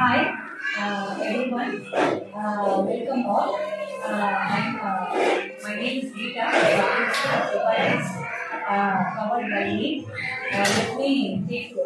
Hi, uh, everyone. Uh, welcome all. Uh, I'm uh, my name is Rita. I am supervised, covered by me. let me take